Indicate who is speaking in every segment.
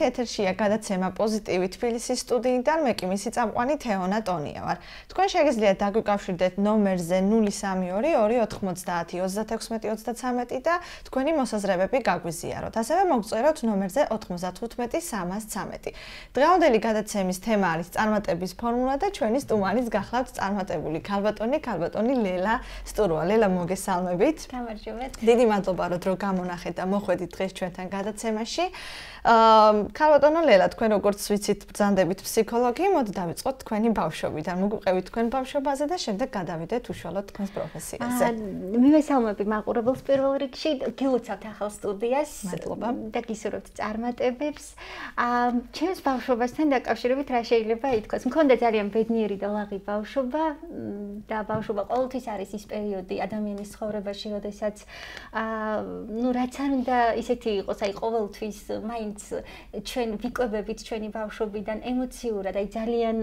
Speaker 1: que ეთერშია გადაცემა პოზიტივი თბილისის სტუდიიდან. მე კი მისი წამყვანი თეონა ტონია ვარ თქვენ შეგიძლიათ დაგვიკავშირდეთ ნომერზე 0302903633 და თქვენი მოსაზრებები გაგვიზიაროთ. ასევე მოგწეროთ ნომერზე 95-313 დღევანდელი გადაცემის თემა არის წარმატების ფორმულა და ჩვენი სტუმარის გახლავთ წარმატებული. ქალბატონი ქალბატონი ლელა სტურვა. ლელა მოგესალმებით.
Speaker 2: გამარჯობათ
Speaker 1: დიდი მადლობა რომ დრო გამონახეთ და მოხვედით დღეს ჩვენთან გადაცემაში. აა ქალბატონო ლელა, თქვენ როგორც ვიცით, ბრძანდებით ფსიქოლოგი, მოდი დავიწყოთ თქვენი ბავშვობიდან. მოგვიყევით თქვენ ბავშვობაზე და შემდეგ გადავიდეთ უშუალოდ თქვენს პროფესიაზე.
Speaker 2: მივესალმები მაყურებელს პირველ რიგში, გილოცავთ ახალ სტუდიას.
Speaker 1: მადლობა.
Speaker 2: და გისურვებთ წარმატებებს. აა ჩემს ბავშვობასთან დაკავშირებით რა შეიძლება ითქვას? მქონდა ძალიან ბედნიერი და ლაღი ბავშვობა და ბავშვობა ყოველთვის არის ის პერიოდი ადამიანის ცხოვრებაში, როდესაც აა ნუ რაც არ უნდა ისეთი იყოს, აი ყოველთვის მაინც ჩვენ ვიკვებებით ჩვენი ბავშვობიდან ემოციურად, აი ძალიან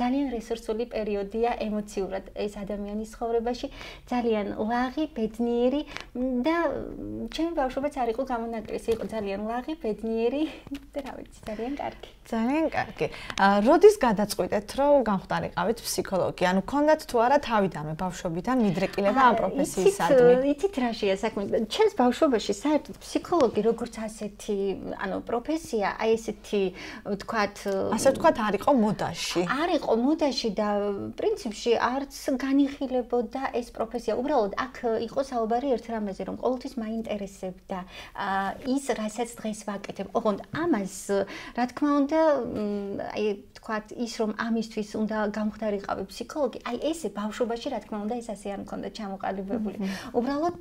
Speaker 2: ძალიან რესურსული პერიოდია ემოციურად ეს ადამიანის ცხოვრებაში, ძალიან ლაღი, ბედნიერი და ჩემი ბავშვობაც არ იყო გამონაკლისი, იყო ძალიან ლაღი, ბედნიერი და რა ვიცი, ძალიან კარგი.
Speaker 1: ძალიან კარგი. როდის გადაწყვიტეთ, რომ გამხდარიყავით ფსიქოლოგი? ანუ გქონდათ თუ არა თავიდანვე ბავშვობიდან მიდრეკილება ამ პროფესიისადმი?
Speaker 2: იცით რაშია საქმე? ჩემს ბავშვობაში საერთოდ ფსიქოლოგი როგორც ასეთი, ანუ პროფესია და აი ესეთი თქვათ
Speaker 1: ასე თქვათ არ იყო მოდაში.
Speaker 2: არ იყო მოდაში და პრინციპში არც განიხილებოდა ეს პროფესია. უბრალოდ აქ იყო საუბარი ერთ რამეზე, რომ ყოველთვის მაინტერესებდა ის, რასაც დღეს ვაკეთებ. ოღონდ ამას რა თქმა უნდა აი თქვათ ის რომ ამისთვის უნდა გამხდარიყავი ფსიქოლოგი, აი ესე ბავშვობაში რა თქმა უნდა ეს ასე არ მქონდა ჩამოყალიბებული. უბრალოდ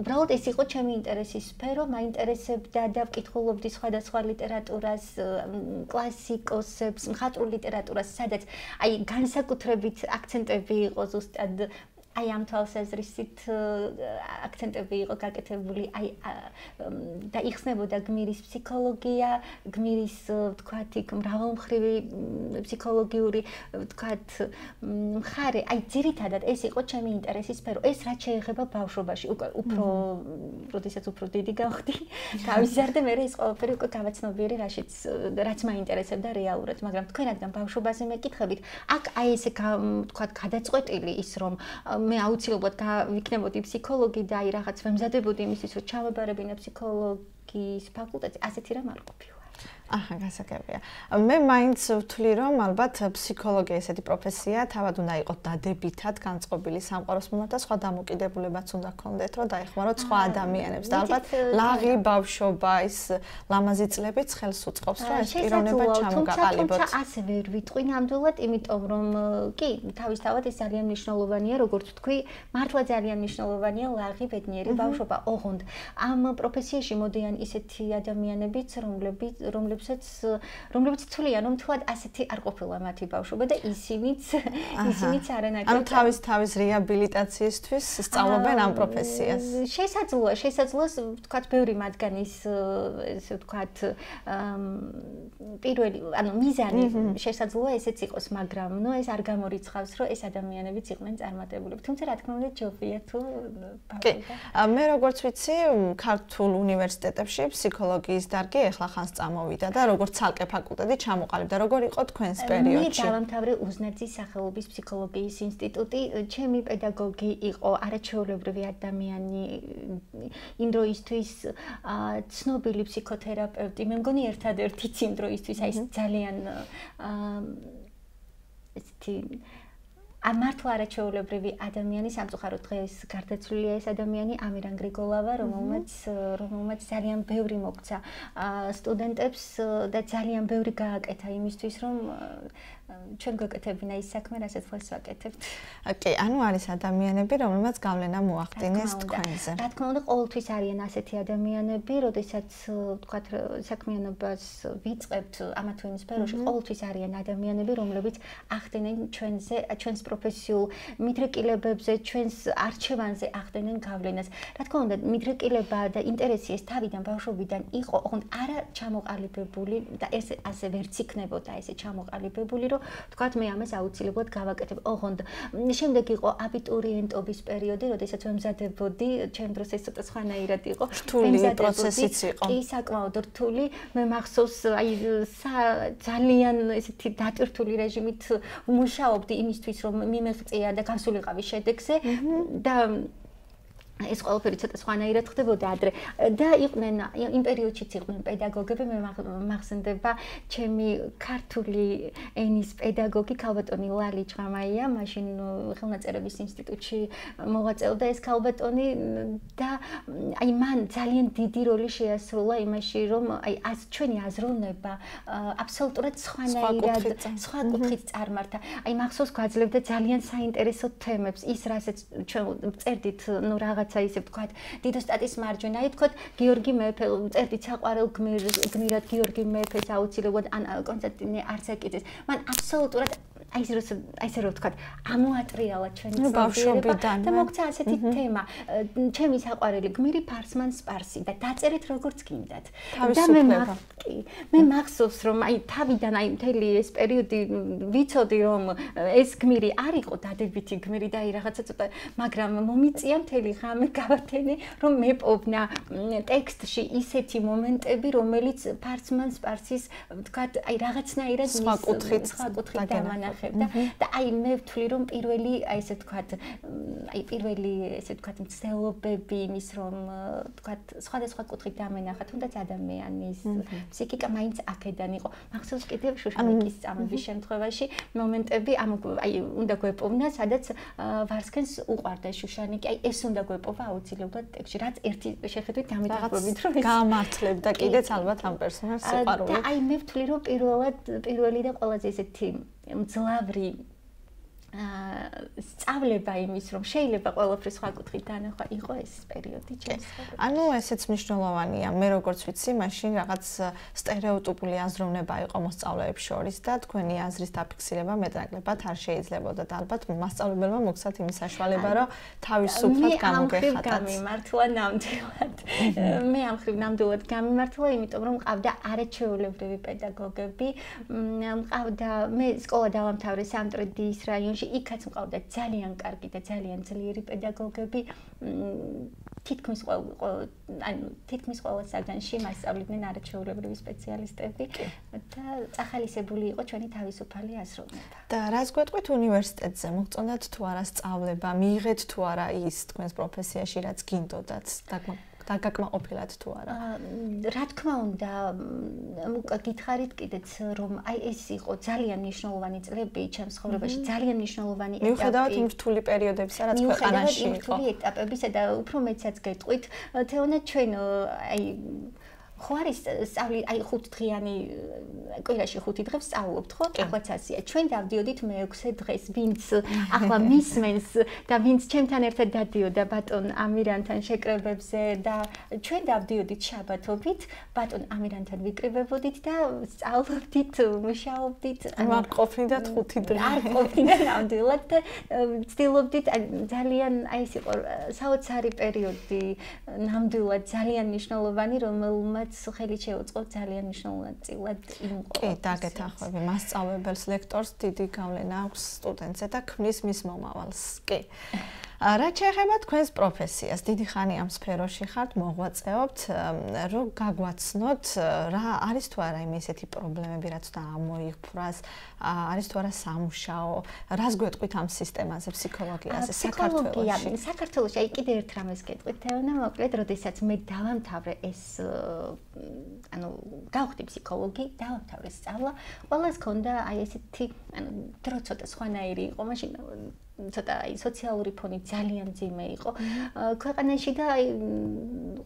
Speaker 2: უბრალოდ ეს იყო ჩემი ინტერესის სფერო მაინტერესებდა და ვკითხულობდი სხვადასხვა ლიტერატურას, კლასიკოსებს, მხატვრულ ლიტერატურას, სადაც აი განსაკუთრებით აქცენტები იყო ზუსტად აი ამ თვალსაზრისით აქცენტები იყო გაკეთებული აი და იხსნებოდა გმირის ფსიქოლოგია, გმირის ვთქვათ იქ მრავალმხრივი ფსიქოლოგიური ვთქვათ მხარე, აი ძირითადად ეს იყო ჩემი ინტერესის სფერო. ეს რაც შეეხება ბავშვობაში, უკვე უფრო როდესაც უფრო დიდი გავხდი, გავიზარდე მე ეს ყველაფერი უკვე გავაცნობიერე რაშიც რაც მაინტერესებდა რეალურად, მაგრამ თქვენ რადგან ბავშვობაზე მეკითხებით, აქ აი ესე ვთქვათ გადაწყვეტილი ის რომ მე აუცილებლად ვიქნებოდი ფსიქოლოგი და აი რაღაც ვემზადებოდი იმისთვის რომ ჩავებარებინა ფსიქოლოგიის ფაკულტეტი, ასეთი რამ არ ყოფილა.
Speaker 1: აჰა, გასაგებია. მე მაინც ვთვლი, რომ ალბათ ფსიქოლოგია ესეთი პროფესია, თავად უნდა იყოს დადებითად განწყობილი სამყაროს მიმართ და სხვა დამოკიდებულებაც უნდა ქონდეთ, რომ დაეხმაროთ სხვა ადამიანებს. და ალბათ ლაღი ბავშვობა, ის ლამაზი წლებიც ხელს უწყობს, რომ ეს პიროვნება ჩამოგაყალიბოთ.
Speaker 2: თუმცა ასე ვერ ვიტყვი ნამდვილად, იმიტომ რომ კი, თავისთავად ეს ძალიან მნიშვნელოვანია, როგორც ვთქვი, მართლა ძალიან მნიშვნელოვანია ლაღი ბედნიერი ბავშვობა. ოღონდ ამ პროფესიაში მოდიან ისეთი ადამიანებიც, რომლებიც რომლებიც რომლებსაც რომლებიც თვლიან რომ თულად ასეთი არ ყოფილა მათი ბავშვობა და ისინიც ისინიც არანაკლებ
Speaker 1: ანუ თავის თავის რეაბილიტაციისთვის სწავლობენ ამ პროფესიას.
Speaker 2: შესაძლოა შესაძლოა ვთქვათ ბევრი მათგანის ესე ვთქვათ პირველი ანუ მიზანი შესაძლოა ესეც იყოს მაგრამ ნუ ეს არ გამორიცხავს რომ ეს ადამიანებიც იყვნენ წარმატებულები თუმცა რა თქმა უნდა ჯობია თუ
Speaker 1: ბავშვობა. მე როგორც ვიცი ქართულ უნივერსიტეტებში ფსიქოლოგიის დარგი ეხლა ხანს წამოვიდა და როგორც ცალკე ფაკულტეტი ჩამოყალიბდა. როგორ იყო თქვენს პერიოდში?
Speaker 2: მე დავამთავრე უზნაძის სახელობის ფსიქოლოგიის ინსტიტუტი. ჩემი პედაგოგი იყო არაჩვეულებრივი ადამიანი იმ დროისთვის ცნობილი ფსიქოთერაპევტი. მე მგონი ერთადერთი იმ დროისთვის აი ძალიან ესეთი ა მართლა არაჩვეულებრივი ადამიანი სამწუხაროდ დღეს გარდაცვლილია ეს ადამიანი ამირან გრიგოლავა რომელმაც რომელმაც ძალიან ბევრი მოგცა სტუდენტებს და ძალიან ბევრი გააკეთა იმისთვის რომ ჩვენ გვეკეთებინა ის საქმე, რასაც ხელს ვაკეთებთ.
Speaker 1: კი, ანუ არის ადამიანები, რომელმაც გავლენა მოახდინეს თქვენზე.
Speaker 2: რა თქმა უნდა, ყოველთვის არიან ასეთი ადამიანები, როდესაც ვთქვათ, საქმიანობას ვიწყებთ ამა თუ იმ სფეროში, ყოველთვის არიან ადამიანები, რომლებიც ახდენენ ჩვენზე, ჩვენს პროფესიულ მიდრეკილებებზე, ჩვენს არჩევანზე ახდენენ გავლენას. რა თქმა უნდა, მიდრეკილება და ინტერესი ეს თავიდან ბავშვობიდან იყო, ოღონდ არა ჩამოყალიბებული და ეს ასე ვერც იქნებოდა ესე ჩამოყალიბებული, რომ თქვათ მე ამას აუცილებლად გავაკეთებ. ოღონდ შემდეგ იყო აბიტურიენტობის პერიოდი, როდესაც მე მზადებოდი, ჩემ დროს ეს ცოტა სხვანაირად იყო.
Speaker 1: რთული პროცესიც იყო.
Speaker 2: კი, საკმაოდ რთული. მე მახსოვს, აი ძალიან ესეთი დატვირთული რეჟიმით მუშაობდი იმისთვის, რომ მიმეღწია და გასულიყავი შედეგზე და ეს ყველაფერი ცოტა სხვანაირად ხდებოდა ადრე. და იყვნენ იმ პერიოდშიც იყვნენ პედაგოგები მე მახსენდება ჩემი ქართული ენის პედაგოგი ქალბატონი ლალი ჭამაია მაშინ ხელნაწერების ინსტიტუტში მოღვაწეობდა ეს ქალბატონი და აი მან ძალიან დიდი როლი შეასრულა იმაში რომ აი ას ჩვენი აზროვნება აბსოლუტურად სხვანაირად სხვა კუთხით წარმართა. აი მახსოვს გვაძლევდა ძალიან საინტერესო თემებს. ის რასაც ჩვენ წერდით ნუ რაღაც რაღაცა ისე ვთქვათ, დიდოსტატის მარჯვენა, აი ვთქვათ, გიორგი მეფე, წერტი საყვარელ გმირ გმირად გიორგი მეფეს აუცილებლად ან კონსტანტინე არცაკიძეს. მან აბსოლუტურად აი ეს რო აი ესე რო ვთქვათ, ამოატრიალა ჩვენი
Speaker 1: ბავშვობიდან
Speaker 2: და მოგცა ასეთი თემა, ჩემი საყვარელი გმირი ფარსმან სპარსი და დაწერეთ როგორც გინდათ.
Speaker 1: და მე
Speaker 2: კი, მე მახსოვს რომ აი თავიდან აი მთელი ეს პერიოდი ვიცოდი რომ ეს გმირი არ იყო დადებითი გმირი და აი რაღაცა ცოტა, მაგრამ მომიწია მთელი ღამე გავათენე რომ მეპოვნა ტექსტში ისეთი მომენტები, რომელიც ფარსმან სპარსის ვთქვათ, აი რაღაცნაირად
Speaker 1: სხვა კუთხით
Speaker 2: სხვა კუთხით დამანახა. ვინახებდა და აი მე ვთვლი რომ პირველი აი ესე ვთქვათ აი პირველი ესე ვთქვათ მცდელობები იმის რომ ვთქვათ სხვადასხვა კუთხით დამენახა თუნდაც ადამიანის ფსიქიკა მაინც აქედან იყო. მახსოვს კიდევ შუშანიკის წამების შემთხვევაში მომენტები ამ აი უნდა გვეპოვნა სადაც ვარსკენს უყარდა შუშანიკი. აი ეს უნდა გვეპოვა აუცილებლად ტექსში რაც ერთი შეხედვით დამიტახობით რომ
Speaker 1: გამართლებდა კიდეც ალბათ ამ პერსონაჟს სიყვარული
Speaker 2: და აი მე ვთვლი რომ პირველად პირველი და ყველაზე ესეთი მძლავრი აა სწავლება იმის, რომ შეიძლება ყველაფრის სხვა კუთხით დანახვა იყო ეს პერიოდი ჩემს ცხოვრებაში.
Speaker 1: ანუ ესეც მნიშვნელოვანია. მე როგორც ვიცი, მაშინ რაღაც стереოტიპული აზროვნება იყო მოსწავლეებს შორის და თქვენი აზრის დაფიქსირება მეტნაკლებად არ შეიძლებოდა და ალბათ მასწავლებელმა მოგცათ იმის საშუალება, რომ თავისუფლად გამოგეხატათ.
Speaker 2: მე გამიმართლა ნამდვილად. მე ამ ხრივ ნამდვილად გამიმართლა, იმიტომ რომ მყავდა არაჩვეულებრივი პედაგოგები. მყავდა მე სკოლა დავამთავრე სამტრედის რაიონში რეგიონში იქაც მყავდა ძალიან კარგი და ძალიან ძლიერი პედაგოგები თითქმის ყოველ ანუ თითქმის ყოველ საგანში მასწავლებდნენ არაჩვეულებრივი სპეციალისტები და წახალისებული იყო ჩვენი თავისუფალი აზროვნება.
Speaker 1: და რას გვეტყვით უნივერსიტეტზე? მოგწონათ თუ არა სწავლება? მიიღეთ თუ არა ის თქვენს პროფესიაში რაც გინდოდათ? დაგაკმაყოფილათ თუ არა?
Speaker 2: რა თქმა უნდა, გითხარით კიდეც რომ აი ეს იყო ძალიან მნიშვნელოვანი წლები ჩემს ცხოვრებაში, ძალიან მნიშვნელოვანი ეტაპი.
Speaker 1: მიუხედავად იმ რთული პერიოდებისა, რაც ქვეყანაში იყო.
Speaker 2: მიუხედავად იმ რთული ეტაპებისა და უფრო მეცაც გეტყვით, თეონა ჩვენ აი ხო არის სწავლი აი ხუთ დღიანი კვირაში ხუთი დღე ვსწავლობთ ხო? ახლაც ასია. ჩვენ დავდიოდით მე-6 დღეს, ვინც ახლა მისმენს და ვინც ჩემთან ერთად დადიოდა ბატონ ამირანთან შეკრებებზე და ჩვენ დავდიოდით შაბათობით, ბატონ ამირანთან ვიკრიბებოდით და სწავლობდით, მუშაობდით.
Speaker 1: ანუ არ ყოფნიდათ ხუთი დღე.
Speaker 2: არ ყოფნიდათ ნამდვილად და ვცდილობდით ძალიან აი ეს იყო საოცარი პერიოდი, ნამდვილად ძალიან მნიშვნელოვანი, რომელმაც რაც ხელი შეუწყო ძალიან მნიშვნელოვნად იმ
Speaker 1: ყო. კი, დაგეთახვები მასწავლებელს ლექტორს დიდი გავლენა აქვს სტუდენტზე და ქმნის მის მომავალს. კი. რა შეიძლება თქვენს პროფესიას? დიდი ხანი ამ სფეროში ხართ, მოღვაწეობთ, რომ გაგვაცნოთ რა არის თუ არა იმ ესეთი პრობლემები, რაც და ამოიფრას, არის თუ არა სამუშაო, რას გვეტყვით ამ სისტემაზე, ფსიქოლოგიაზე, საქართველოში?
Speaker 2: საქართველოში, აი კიდე ერთ რამეს გეტყვით, თეონა, მოკლედ, როდესაც მე დავამთავრე ეს ანუ გავხდი ფსიქოლოგი, დავამთავრე სწავლა, ყველას ქონდა აი ესეთი ანუ დრო ცოტა სხვანაირი იყო, მაშინ ცოტა აი სოციალური ფონი ძალიან ძიმე იყო. ქვეყანაში და აი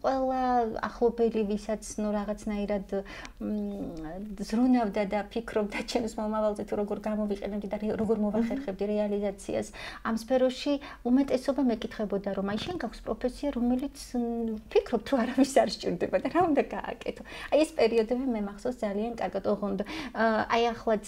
Speaker 2: ყველა ახლობელი ვისაც ნუ რაღაცნაირად ზრუნავდა და ფიქრობდა ჩემს მომავალზე თუ როგორ გამოვიყენებდი და როგორ მოვახერხებდი რეალიზაციას ამ სფეროში უმეტესობა მეკითხებოდა რომ აი შენ გაქვს პროფესია რომელიც ფიქრობ თუ არავის არ სჭირდება და რა უნდა გააკეთო. აი ეს პერიოდები მე მახსოვს ძალიან კარგად ოღონდ. აი ახლაც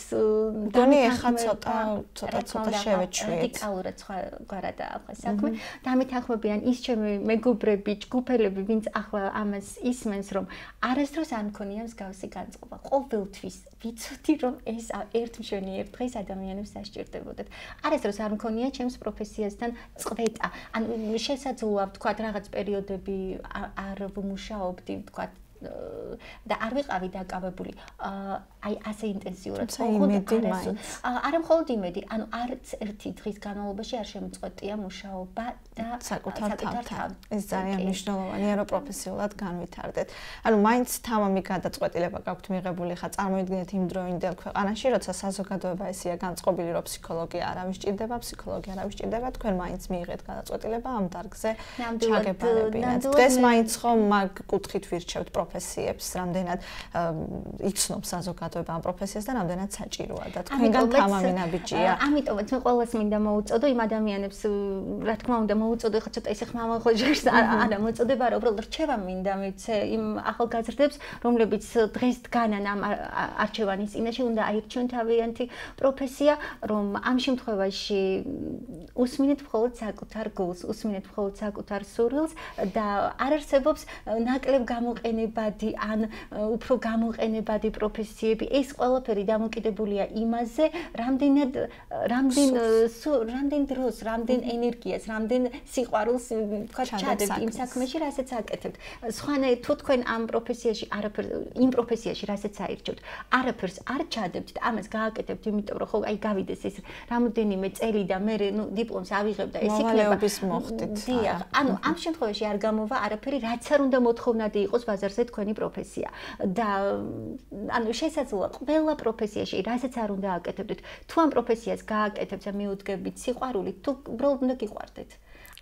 Speaker 1: დონი ახლა ცოტა ცოტა ცოტა შევეჩვიეთ
Speaker 2: რეალურად სხვა გვარადა ახლა საქმე. დამეთანხმებიან ის ჩემი მეგობრები, ჯგუფელები, ვინც ახლა ამას ისმენს, რომ არასდროს არ მქონია მსგავსი განწყობა. ყოველთვის ვიცოდი, რომ ეს ერთ დღეს ადამიანებს საშჭირდებოდათ. არასდროს არ მქონია ჩემს პროფესიასთან წვეტა. ანუ შესაძლოა ვთქვა რაღაც პერიოდები არ ვმუშაობდი, ვთქვა და არ ვიყავი დაკავებული. აი ასე ინტენსიურად.
Speaker 1: მაინც.
Speaker 2: არა მხოლოდ იმედი. ანუ არც ერთი დღის განმავლობაში არ შემწყვეტია მუშაობა და
Speaker 1: საკუთარ თავთან. ეს ძალიან მნიშვნელოვანია რომ პროფესიულად განვითარდეთ. ანუ მაინც თამამი გადაწყვეტილება გაქვთ მიღებული ხა წარმოიდგინეთ იმ დროინდელ ქვეყანაში როცა საზოგადოება ესია განწყობილი რომ ფსიქოლოგია არავის ჭირდება ფსიქოლოგია არავის ჭირდება თქვენ მაინც მიიღეთ გადაწყვეტილება ამ დარგზე ჩაგებარებინათ დღეს მაინც ხომ მაგ კუთხით ვირჩევთ პროფესიას პროფესიებს, რამდენად იცნობ საზოგადოება ამ პროფესიას და რამდენად საჭიროა და თქვენგან თამამინა ბიჭია.
Speaker 2: ამიტომაც მე ყოველს მინდა მოუწოდო იმ ადამიანებს, რა თქმა უნდა, მოუწოდო ხა ცოტა ისე ხმამაღლეჟერს არა მოწოდება, რომ უბრალოდ რჩევა მინდა მიცე იმ ახალგაზრდებს, რომლებიც დღეს დგანან ამ არჩევანის წინაშე უნდა აირჩიონ თავიანთი პროფესია, რომ ამ შემთხვევაში უსმინეთ მხოლოდ საკუთარ გულს, უსმინეთ მხოლოდ საკუთარ სურვილს და არ არსებობს ნაკლებ გამოყენება გამოყენებადი ან უფრო გამოყენებადი პროფესიები ეს ყველაფერი დამოკიდებულია იმაზე რამდენად რამდენ რამდენ დროს რამდენ ენერგიას რამდენ სიყვარულს თქვა ჩადებთ იმ საქმეში რასაც აკეთებთ. სხვანაირ თუ თქვენ ამ პროფესიაში არაფერ იმ პროფესიაში რასაც აირჩევთ არაფერს არ ჩადებთ და ამას გააკეთებთ იმიტომ რომ ხო აი გავიდეს ეს რამოდენიმე წელი და მე ნუ დიპლომს ავიღებ და ეს იქნება.
Speaker 1: მოხდით
Speaker 2: დიახ ანუ ამ შემთხვევაში არ გამოვა არაფერი რაც არ უნდა მოთხოვნადი იყოს ბაზარზე თქვენი პროფესია. და ანუ შესაძლოა ყველა პროფესიაში რასაც არ უნდა აკეთებდეთ თუ ამ პროფესიას გააკეთებთ და მიუძგებით სიყვარული თუ უბრალოდ უნდა გიყვარდეთ.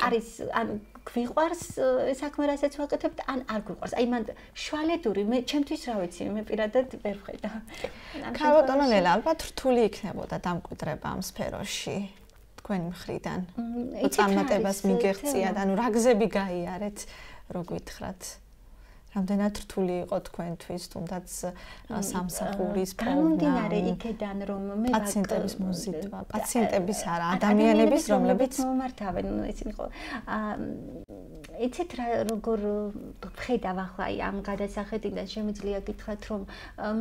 Speaker 2: არის ან გვიყვარს საქმე რასაც ვაკეთებთ ან არ გვიყვარს. აი მან შვალედური მე ჩემთვის რა ვიცი მე პირადად ვერ ხედა
Speaker 1: კარბოტონო ნელა ალბათ რთული იქნებოდა დამკვიდრება ამ სფეროში თქვენი მხრიდან. უწარმატებას მიგეღწია და ანუ რა გზები გაიარეთ რო გითხრათ რამდენად რთული იყო თქვენთვის? თუნდაც სამსახურის
Speaker 2: პრობლემა იქედან რომ მე
Speaker 1: პაციენტების მოზიდვა პაციენტების არა ადამიანების რომლებიც
Speaker 2: მომართავენ ისინი ხო იცით რა როგორ ხედავ ახლა ამ გადასახედიდან შემიძლია გითხრათ რომ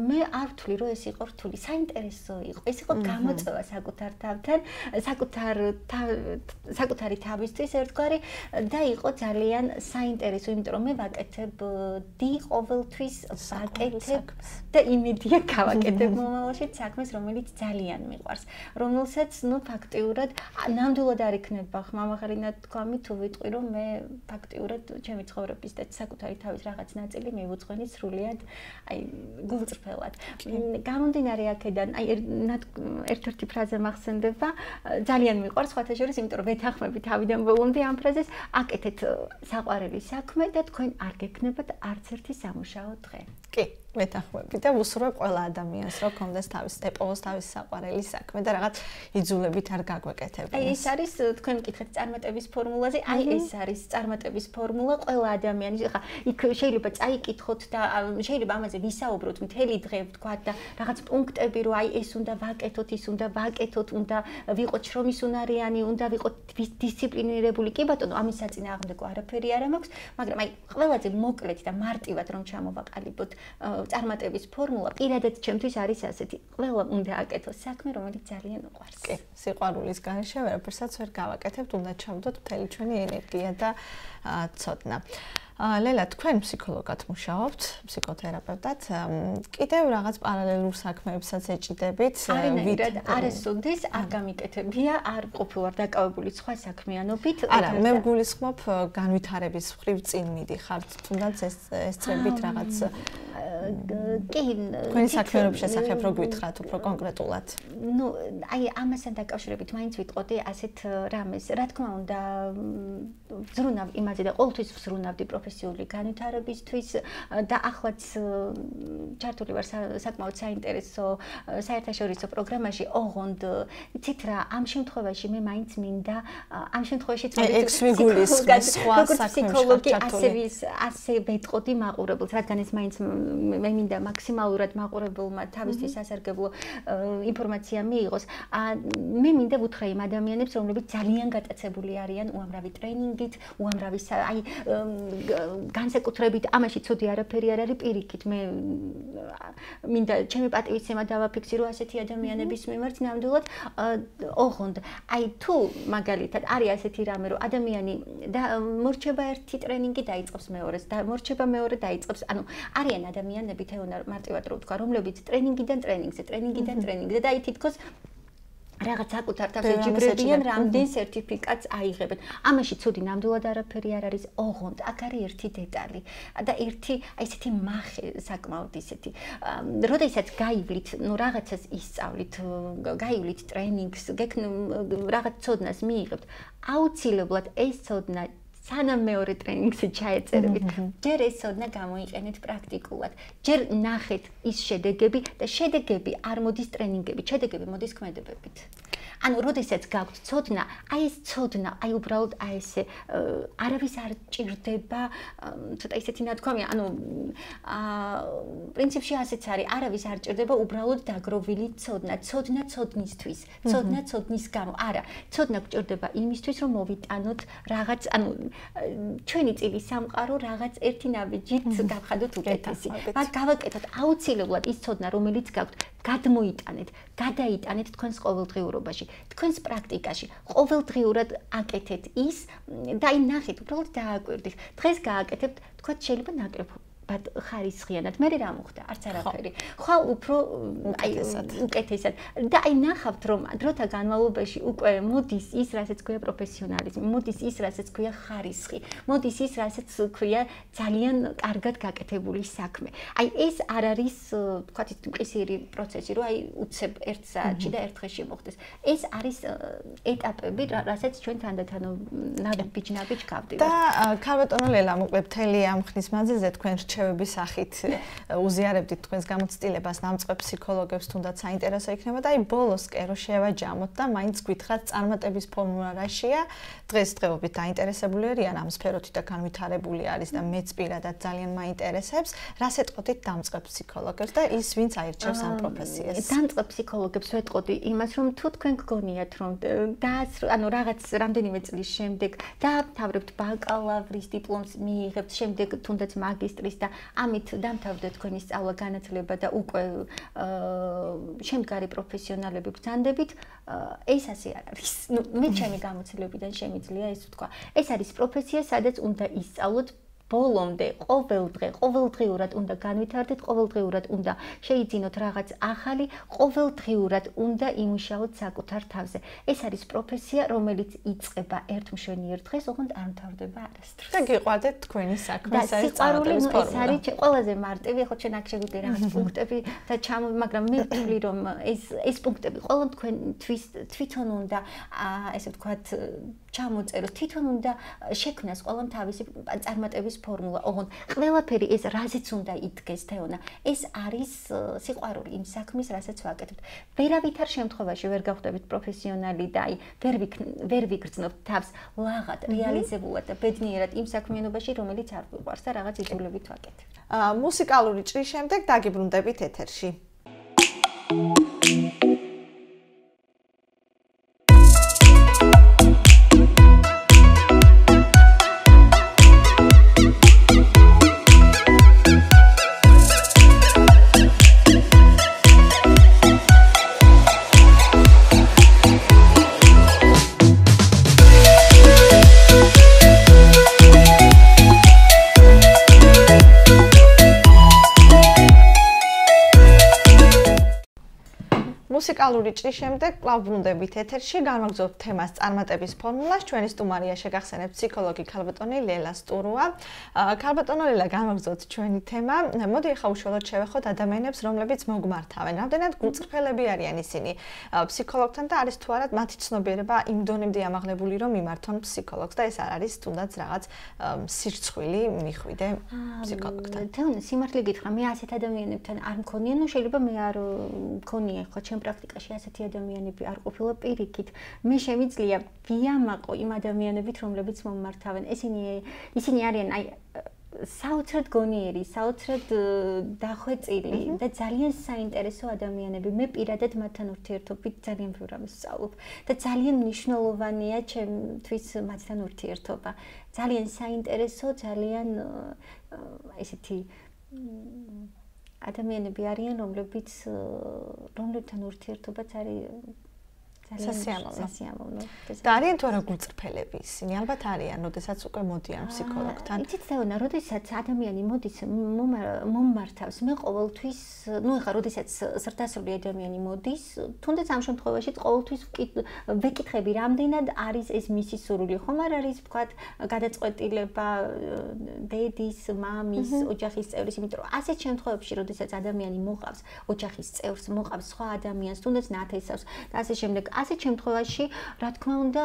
Speaker 2: მე არ ვთვლი რომ ეს იყო რთული საინტერესო იყო ეს იყო გამოწვევა საკუთარ თავთან საკუთარ საკუთარი თავისთვის ერთგვარი და იყო ძალიან საინტერესო იმიტომ რომ მე ვაკეთებ დი ყოველთვის ვაკეთებ და იმედია გავაკეთებ მომავალში საქმეს რომელიც ძალიან მიყვარს. რომელსაც ნუ ფაქტიურად ნამდვილად არ იქნება ხმამაღალი თქვამი თუ ვიტყვი რომ მე ფაქტიურად ჩემი ცხოვრების და საკუთარი თავის რაღაც ნაწილი მივუძღვენი სრულიად აი გულწრფელად. გამონდინარე აქედან აი ერთ-ერთი ფრაზა მახსენდება ძალიან მიყვარს სხვათა შორის იმიტომ რომ ვეთანხმები თავიდან ბოლომდე ამ ფრაზას აკეთეთ საყვარელი საქმე და თქვენ არ გექნებათ არც ერთი სამუშაო დღე.
Speaker 1: კი, მეთანხმები და უსურვე ყველა ადამიანს, რომ კონდეს თავის ეპოვოს თავის საყვარელი საქმე და რაღაც იძულებით არ გაგვეკეთებინა.
Speaker 2: აი ეს არის თქვენ მკითხეთ წარმატების ფორმულაზე, აი ეს არის წარმატების ფორმულა ყველა ადამიანის. ხა იქ შეიძლება წაიკითხოთ და შეიძლება ამაზე ვისაუბროთ მთელი დღე ვთქვა და რაღაც პუნქტები რომ აი ეს უნდა ვაკეთოთ, ის უნდა ვაკეთოთ, უნდა ვიყოთ შრომის უნარიანი, უნდა ვიყოთ დისციპლინირებული. კი ბატონო, ამის საწინააღმდეგო არაფერი არ მაქვს, მაგრამ აი ყველაზე მოკლედ და მარტივად რომ ჩამოვაყალიბოთ წარმატების ფორმულა პირადად ჩემთვის არის ასეთი. ყველა უნდა აკეთოს საქმე, რომელიც ძალიან უყვარს.
Speaker 1: კი, სიყვარულის განშე ვერაფერსაც ვერ გავაკეთებთ, უნდა ჩავდოთ მთელი ჩვენი ენერგია და ცოდნა. ლელა, თქვენ ფსიქოლოგად მუშაობთ, ფსიქოთერაპევტად. კიდევ რაღაც პარალელურ საქმეებსაც ეჭიდებით?
Speaker 2: ვიდრე არასოდეს არ გამიკეთებია, არ ყოფილვარ დაკავებული სხვა საქმიანობით.
Speaker 1: არა, მე მგულისხმობ განვითარების მხრივ წინ მიდიხართ, თუნდაც ეს ესწრებით რაღაც
Speaker 2: კი,
Speaker 1: თქვენი საქმიანობის შესახებ რო გვითხრათ უფრო კონკრეტულად.
Speaker 2: ნუ, აი ამასთან დაკავშირებით მაინც ვიტყოდი ასეთ რამეს. რა თქმა უნდა, ზრუნავ იმაზე და ყოველთვის ზრუნავდი პროფესიული განვითარებისთვის და ახლაც ჩართული ვარ საკმაოდ საინტერესო საერთაშორისო პროგრამაში ოღონდ იცით რა ამ შემთხვევაში მე მაინც მინდა ამ შემთხვევაში
Speaker 1: ეს მიგულის სხვა
Speaker 2: საქმეში ასევე ასე ვეტყოდი მაყურებელს რადგან ეს მაინც მე მინდა მაქსიმალურად მაყურებელმა თავისთვის სასარგებლო ინფორმაცია მიიღოს. მე მინდა ვუთხრა იმ ადამიანებს რომლებიც ძალიან გატაცებული არიან უამრავი ტრენინგით უამრავი აი განსაკუთრებით ამაში ცუდი არაფერი არ არის პირიქით მე მინდა ჩემი პატივისცემა დავაფიქსირო ასეთი ადამიანების მიმართ ნამდვილად ოღონდ. აი თუ მაგალითად არის ასეთი რამე რომ ადამიანი და მორჩება ერთი ტრენინგი დაიწყებს მეორეს და მორჩება მეორე დაიწყებს ანუ არიან ადამიანები თეონა მარტივად რო ვთქვა რომლებიც ტრენინგიდან ტრენინგზე ტრენინგიდან ტრენინგზე და აი თითქოს რაღაც საკუთარ თავს ეჯიბრებიან, რამდენ სერტიფიკატს აიღებენ. ამაში ცუდი ნამდვილად არაფერი არ არის, ოღონდ აქ არის ერთი დეტალი და ერთი აი ესეთი მახე საკმაოდ ისეთი. როდესაც გაივლით, ну რაღაცას ისწავლით, გაივლით ტრენინგს, გეკნ რაღაც ცოდნას მიიღებთ, აუცილებლად ეს ცოდნა სანამ მეორე ტრენინგზე ჩაეწერებით, ჯერ ეს ცოდნა გამოიყენეთ პრაქტიკულად. ჯერ ნახეთ ის შედეგები და შედეგები არ მოდის ტრენინგებით, შედეგები მოდის ქმედებებით. ანუ როდესაც გაქვთ ცოდნა, აი ეს ცოდნა, აი უბრალოდ აი ესე არავის არ ჭირდება, ცოტა ისეთი ნათქვამია, ანუ აა პრინციპში ასეც არის, არავის არ ჭირდება უბრალოდ დაგროვილი ცოდნა, ცოდნა ცოდნისთვის, ცოდნა ცოდნის გამო. არა, ცოდნა გჭირდება იმისთვის, რომ მოვიტანოთ რაღაც, ანუ ჩვენი წილის სამყარო რაღაც ერთი ნაბიჯით გავხადოთ უკეთესი. მაგ გავაკეთოთ აუცილებლად ის ცოდნა, რომელიც გაქვთ, გადმოიტანეთ, გადაიტანეთ თქვენს ყოველდღიურობაში. თქვენს პრაქტიკაში ყოველდღიურად აკეთეთ ის და აი ნახეთ, უბრალოდ დააკვირდით. დღეს გააკეთებთ, თქვა შეიძლება ნაკლებ ბად ხარისხიანად. მე რა მოხდა? არც არაფერი. ხო, უფრო აი უკეთესად. და აი ნახავთ რომ დროთა განმავლობაში უკვე მოდის ის, რასაც ქვია პროფესიონალიზმი, მოდის ის, რასაც ქვია ხარისხი, მოდის ის, რასაც ქვია ძალიან კარგად გაკეთებული საქმე. აი ეს არ არის თქვა ის მყისიერი პროცესი, რომ აი უცებ ერთ საათში და ერთ დღეში მოხდეს. ეს არის ეტაპები, რასაც ჩვენ თანდათან ნაბიჯ-ნაბიჯ გავდივართ.
Speaker 1: და ქარბატონო ლელა, მოკლედ თელი ამ ხნის მანძილზე თქვენ რჩ რჩევების სახით უზიარებდით თქვენს გამოცდილებას ნამწყებ ფსიქოლოგებს თუნდაც საინტერესო იქნება და აი ბოლოს კერო შევაჯამოთ და მაინც გითხრათ წარმატების ფორმულა რაშია დღეს დღეობით დაინტერესებული არიან ამ სფეროთი და განვითარებული არის და მეც პირადად ძალიან მაინტერესებს. რას ეტყოდით დამწყებ ფსიქოლოგებს და ის ვინც აირჩევს ამ პროფესიას?
Speaker 2: დამწყებ ფსიქოლოგებს ვეტყოდი იმას რომ თუ თქვენ გგონიათ რომ და ანუ რაღაც რამდენიმე წლის შემდეგ დაამთავრებთ ბაკალავრის დიპლომს მიიღებთ შემდეგ თუნდაც მაგისტრის და ამით დამთავრდა თქვენი სწავლა განათლება და უკვე შემდგარი პროფესიონალები ბრძანდებით ეს ასე არ არის. ნუ მე ჩემი გამოცდილებიდან შემიძლია ეს ვთქვა. ეს არის პროფესია, სადაც უნდა ისწავლოთ ბოლომდე ყოველდღე ყოველდღიურად უნდა განვითარდეთ, ყოველდღიურად უნდა შეიძინოთ რაღაც ახალი, ყოველდღიურად უნდა იმუშაოთ საკუთარ თავზე. ეს არის პროფესია, რომელიც იწყება ერთ მშვენიერ დღეს, ოღონდ არ მთავრდება არასდროს.
Speaker 1: და გიყვარდეთ თქვენი საქმე,
Speaker 2: ეს არის წარმოების ფორმა. ეს არის ყველაზე მარტივი, ხო ჩვენ აქ შეგვიძლია რაღაც პუნქტები და ჩამ, მაგრამ მე ვთვლი რომ ეს ეს პუნქტები ყოველ თქვენ თვითონ უნდა ესე ვთქვათ ჩამოწეროს, თვითონ უნდა შექმნას ყოველ თავისი წარმატების ფორმულა. ოღონდ ყველაფერი ეს რაზეც უნდა იდგეს თეონა. ეს არის სიყვარული იმ საქმის, რასაც ვაკეთებთ. ვერავითარ შემთხვევაში ვერ გავხდებით პროფესიონალი და აი ვერ ვერ ვიგრძნობთ თავს ლაღად, რეალიზებულად და ბედნიერად იმ საქმიანობაში, რომელიც არ გვიყვარს და რაღაც იძულებით ვაკეთებ.
Speaker 1: აა მუსიკალური ჭრის შემდეგ დაგიბრუნდებით ეთერში. Thank you. მუსიკალური ჭრის შემდეგ კვლავ ვლუნდებით ეთერში, განვაგრძობთ თემას წარმატების ფორმულას. ჩვენი სტუმარია შეგახსენებთ ფსიქოლოგი ქალბატონი ლელა სტურუა. ქალბატონო ლელა, განვაგრძოთ ჩვენი თემა. მოდი ახლა უშუალოდ შევეხოთ ადამიანებს, რომლებიც მოგმართავენ. რამდენად გულწრფელები არიან ისინი ფსიქოლოგთან და არის თუ არა მათი ცნობიერება იმ დონემდე ამაღლებული, რომ იმართონ ფსიქოლოგს და ეს არ არის თუნდაც რაღაც სირცხვილი მიხვიდე ფსიქოლოგთან.
Speaker 2: თეონ სიმართლე გითხრა, მე ასეთ ადამიანებთან არ მქონია, ნუ შეიძლება მე არ მქონია ხო ჩემ პრაქტიკაში ასეთი ადამიანები არ ყოფილა პირიქით. მე შემიძლია ვიამაყო იმ ადამიანებით, რომლებიც მომმართავენ. ესენი ისინი არიან აი საოცრად გონიერი, საოცრად დახვეწილი და ძალიან საინტერესო ადამიანები. მე პირადად მათთან ურთიერთობით ძალიან ბევრ ამას ვსწავლობ და ძალიან მნიშვნელოვანია ჩემთვის მათთან ურთიერთობა. ძალიან საინტერესო, ძალიან ესეთი ადამიანები არიან, რომლებიც რომლებთან ურთიერთობაც არის
Speaker 1: სასიამოვნო.
Speaker 2: სასიამოვნო.
Speaker 1: და არიან თუ არა გულწრფელები ისინი? ალბათ არიან, როდესაც უკვე მოდიან ფსიქოლოგთან.
Speaker 2: იცით ზეონა, როდესაც ადამიანი მოდის მომმართავს, მე ყოველთვის, ну ეხლა როდესაც სრდასრული ადამიანი მოდის, თუნდაც ამ შემთხვევაში ყოველთვის ვეკითხები, რამდენად არის ეს მისი სურვილი, ხომ არ არის, ვთქვათ, გადაწყვეტილება დედის, მამის, ოჯახის წევრის, იმიტომ რომ ასეთ შემთხვევებში, როდესაც ადამიანი მოყავს ოჯახის წევრს, მოყავს სხვა ადამიანს, თუნდაც ნათესავს და ასე შემდეგ ასეთ შემთხვევაში, რა თქმა უნდა,